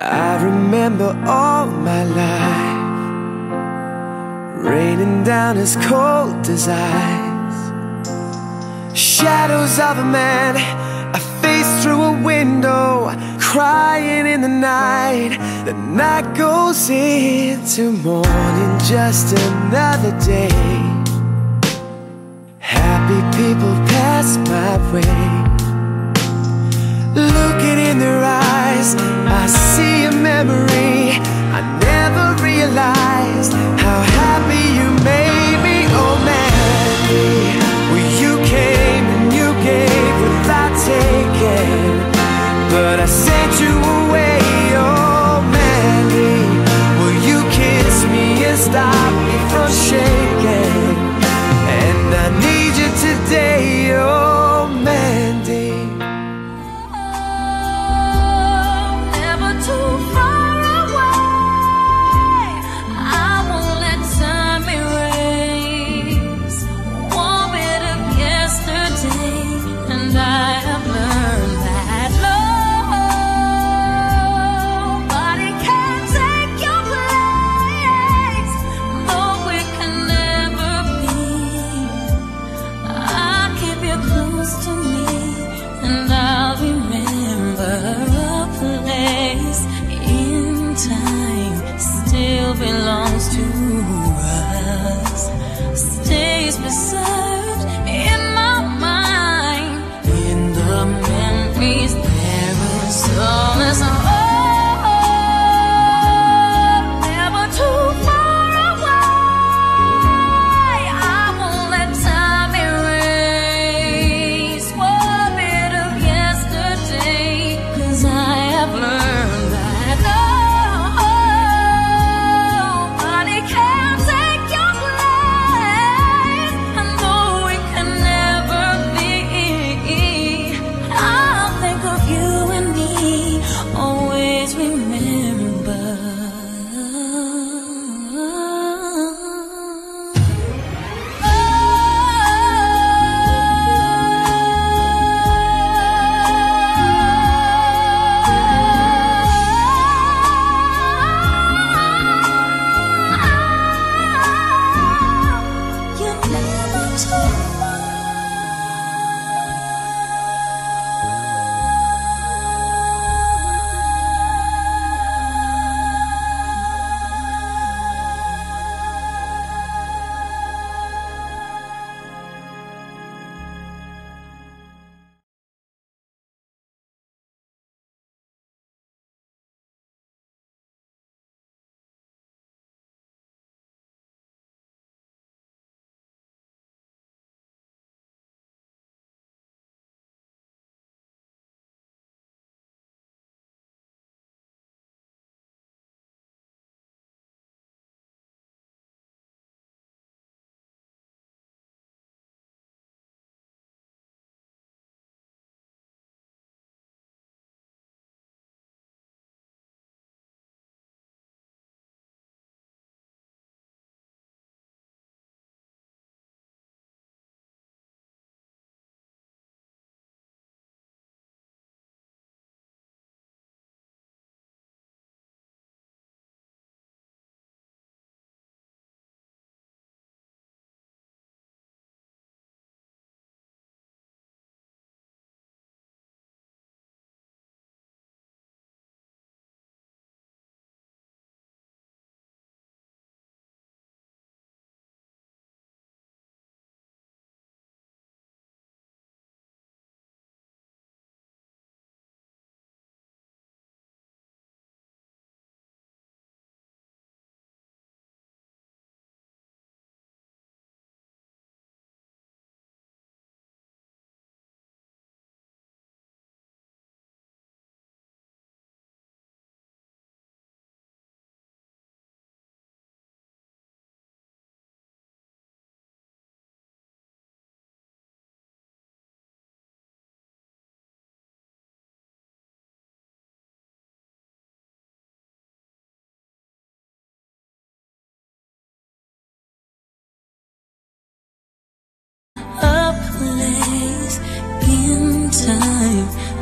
I remember all my life. Raining down as cold as ice. Shadows of a man I face through a window Crying in the night. The night goes into morning Just another day. Happy people pass my way. Looking in their eyes I see moving long.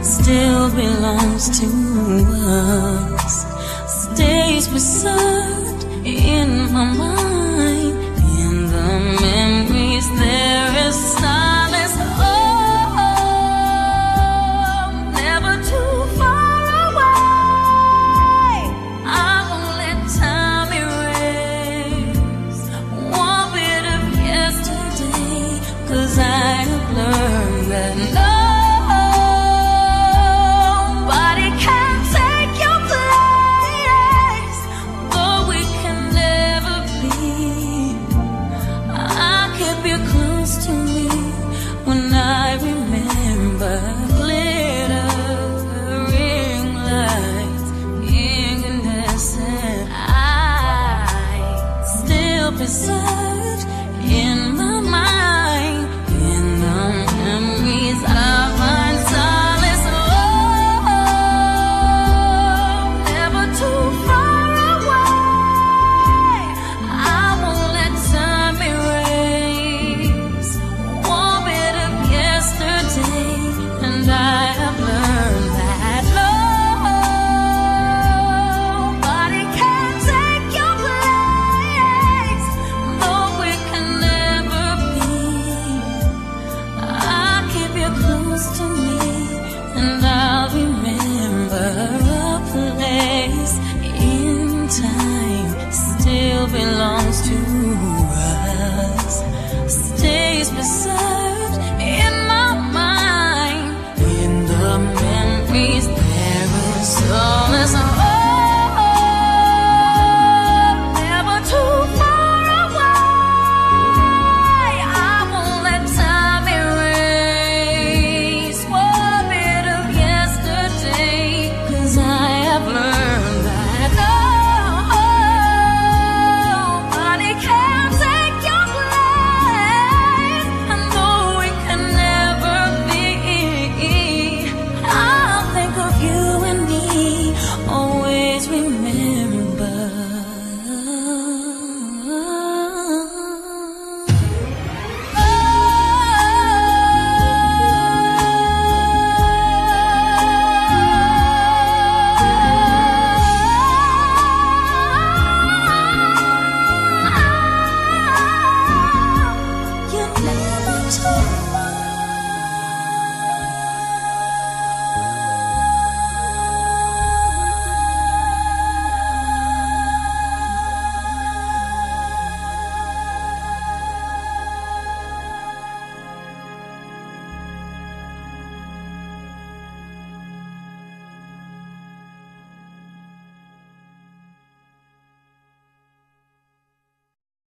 still belongs to us, stays preserved in my mind. well preserved in my